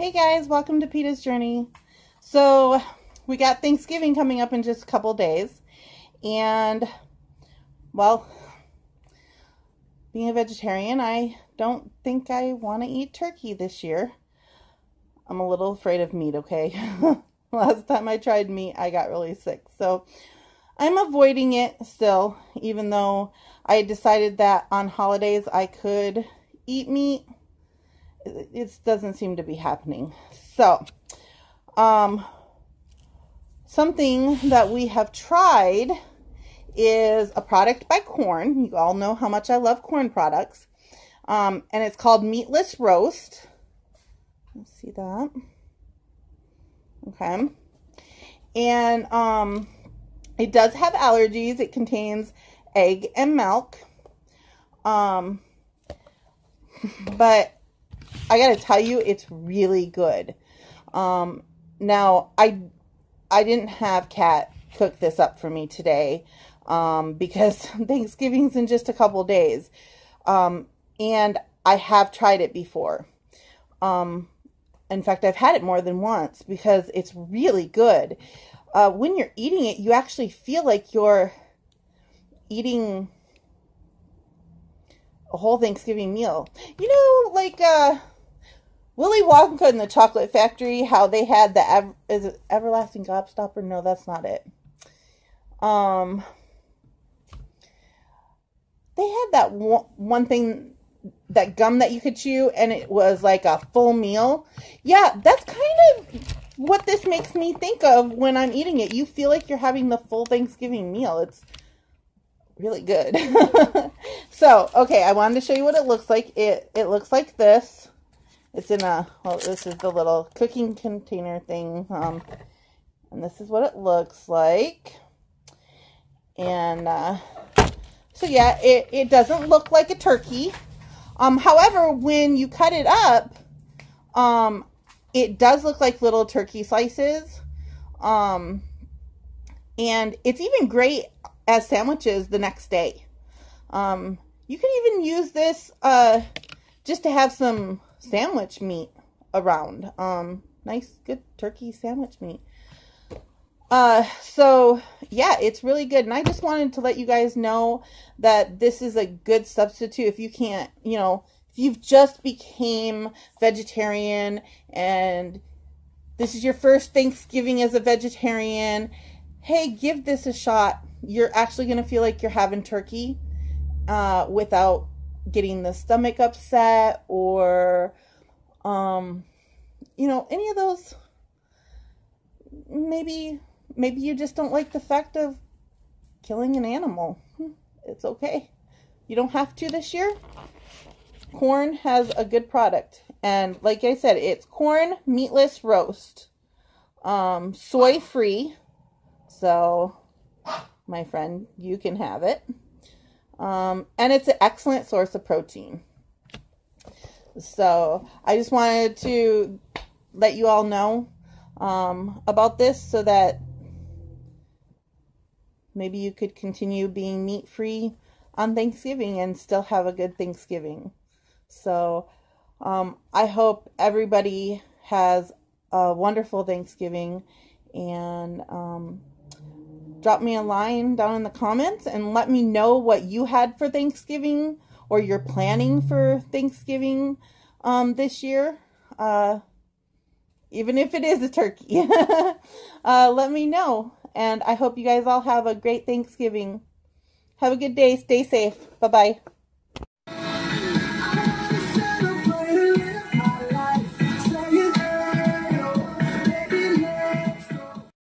Hey guys, welcome to Pita's Journey. So, we got Thanksgiving coming up in just a couple days. And, well, being a vegetarian, I don't think I want to eat turkey this year. I'm a little afraid of meat, okay? Last time I tried meat, I got really sick. So, I'm avoiding it still, even though I decided that on holidays I could eat meat it doesn't seem to be happening. So, um, something that we have tried is a product by Quorn. You all know how much I love Quorn products. Um, and it's called Meatless Roast. Let's see that. Okay. And um, it does have allergies. It contains egg and milk. Um, but I gotta tell you, it's really good. Um, now, I, I didn't have Kat cook this up for me today um, because Thanksgiving's in just a couple days. Um, and I have tried it before. Um, in fact, I've had it more than once because it's really good. Uh, when you're eating it, you actually feel like you're eating a whole Thanksgiving meal. You know, like, uh, Willy Wonka and the Chocolate Factory, how they had the ever, is it everlasting gobstopper? No, that's not it. Um, they had that one, one thing, that gum that you could chew, and it was like a full meal. Yeah, that's kind of what this makes me think of when I'm eating it. You feel like you're having the full Thanksgiving meal. It's really good. so, okay, I wanted to show you what it looks like. It it looks like this. It's in a, well, this is the little cooking container thing. Um, and this is what it looks like. And, uh, so yeah, it, it doesn't look like a turkey. Um, however, when you cut it up, um, it does look like little turkey slices. Um, and it's even great as sandwiches the next day. Um, you can even use this, uh, just to have some sandwich meat around. Um, nice, good turkey sandwich meat. Uh, so yeah, it's really good. And I just wanted to let you guys know that this is a good substitute if you can't, you know, if you've just became vegetarian and this is your first Thanksgiving as a vegetarian, hey, give this a shot. You're actually going to feel like you're having turkey uh, without getting the stomach upset or, um, you know, any of those. Maybe, maybe you just don't like the fact of killing an animal. Hmm, it's okay. You don't have to this year. Quorn has a good product. And like I said, it's Quorn meatless roast. Um, soy free. So, my friend, you can have it. Um, and it's an excellent source of protein. So I just wanted to let you all know um, about this so that maybe you could continue being meat free on Thanksgiving and still have a good Thanksgiving. So um, I hope everybody has a wonderful Thanksgiving and um, drop me a line down in the comments and let me know what you had for Thanksgiving or you're planning for Thanksgiving um, this year. Uh, even if it is a turkey. uh, let me know. And I hope you guys all have a great Thanksgiving. Have a good day. Stay safe. Bye-bye.